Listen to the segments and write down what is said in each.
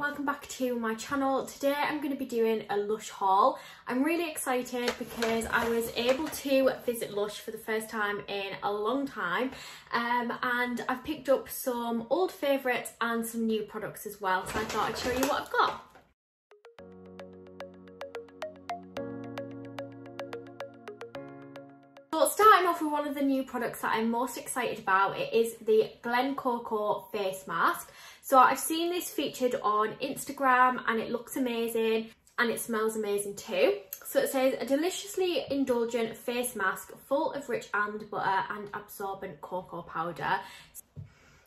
welcome back to my channel. Today I'm going to be doing a Lush haul. I'm really excited because I was able to visit Lush for the first time in a long time um, and I've picked up some old favourites and some new products as well so I thought I'd show you what I've got. Starting off with one of the new products that I'm most excited about, it is the Glen Coco face mask. So I've seen this featured on Instagram and it looks amazing and it smells amazing too. So it says a deliciously indulgent face mask full of rich almond butter and absorbent cocoa powder.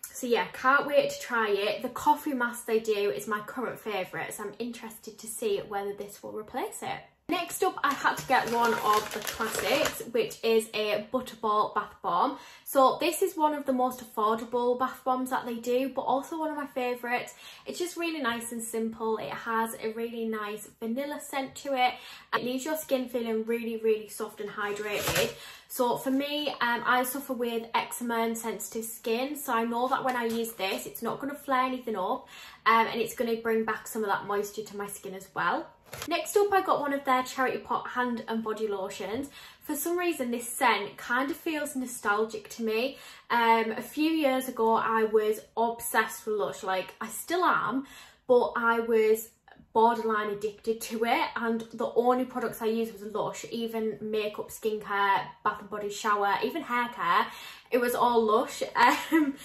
So yeah, can't wait to try it. The coffee mask they do is my current favourite, so I'm interested to see whether this will replace it. Next up, I had to get one of the classics, which is a Butterball Bath Bomb. So this is one of the most affordable bath bombs that they do, but also one of my favourites. It's just really nice and simple. It has a really nice vanilla scent to it. It leaves your skin feeling really, really soft and hydrated. So for me, um, I suffer with eczema and sensitive skin. So I know that when I use this, it's not going to flare anything up um, and it's going to bring back some of that moisture to my skin as well. Next up, I got one of their Charity Pot hand and body lotions. For some reason, this scent kind of feels nostalgic to me. Um, a few years ago, I was obsessed with Lush. Like, I still am, but I was borderline addicted to it and the only products I used was Lush, even makeup, skincare, bath and body shower, even hair care, it was all Lush. Um,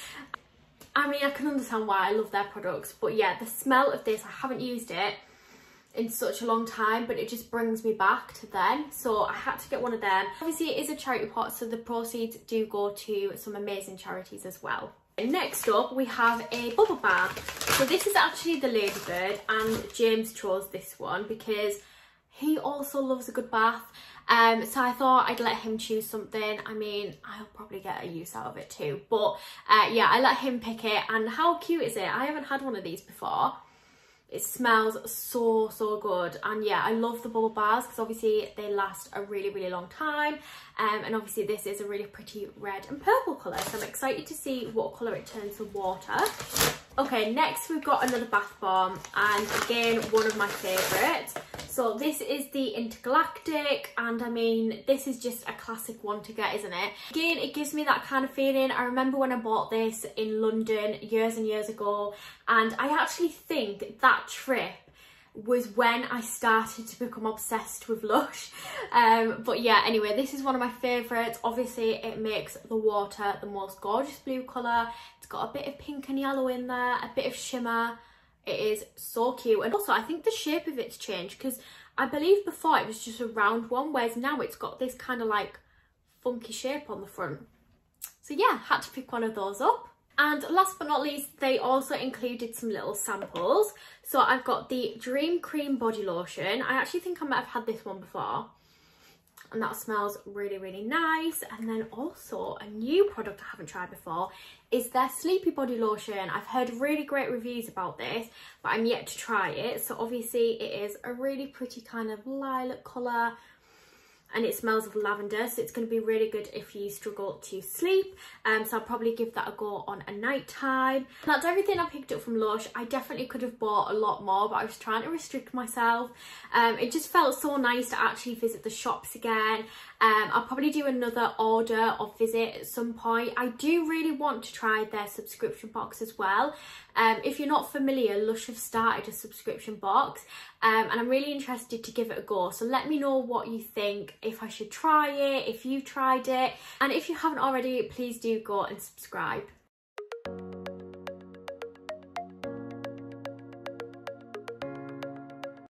I mean, I can understand why I love their products, but yeah, the smell of this, I haven't used it, in such a long time but it just brings me back to then so I had to get one of them. Obviously it is a charity pot so the proceeds do go to some amazing charities as well. Next up we have a bubble bath. So this is actually the Ladybird and James chose this one because he also loves a good bath um, so I thought I'd let him choose something. I mean, I'll probably get a use out of it too. But uh, yeah, I let him pick it. And how cute is it? I haven't had one of these before. It smells so, so good. And yeah, I love the bubble bars because obviously they last a really, really long time. Um, and obviously this is a really pretty red and purple colour. So I'm excited to see what colour it turns to water. Okay, next we've got another bath bomb. And again, one of my favourites. So this is the Intergalactic and I mean this is just a classic one to get isn't it? Again it gives me that kind of feeling. I remember when I bought this in London years and years ago and I actually think that trip was when I started to become obsessed with Lush. Um, but yeah, anyway, this is one of my favourites. Obviously, it makes the water the most gorgeous blue colour. It's got a bit of pink and yellow in there, a bit of shimmer. It is so cute. And also, I think the shape of it's changed because I believe before it was just a round one, whereas now it's got this kind of like funky shape on the front. So yeah, had to pick one of those up. And last but not least, they also included some little samples. So I've got the Dream Cream Body Lotion. I actually think I might have had this one before and that smells really really nice. And then also a new product I haven't tried before is their sleepy body lotion. I've heard really great reviews about this but I'm yet to try it. So obviously it is a really pretty kind of lilac colour and it smells of lavender so it's going to be really good if you struggle to sleep. Um so i'll probably give that a go on a night time. That's everything i picked up from lush. I definitely could have bought a lot more but i was trying to restrict myself. Um it just felt so nice to actually visit the shops again um i'll probably do another order or visit at some point i do really want to try their subscription box as well um, if you're not familiar, Lush have started a subscription box um, and I'm really interested to give it a go. So let me know what you think, if I should try it, if you've tried it. And if you haven't already, please do go and subscribe.